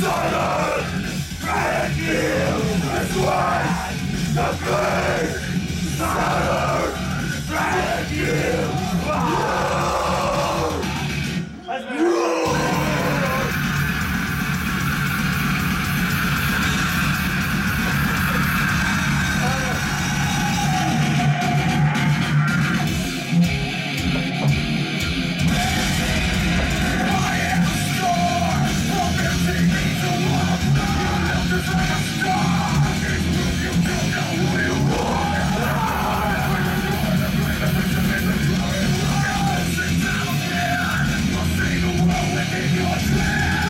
Silence! And you, this was the great silence!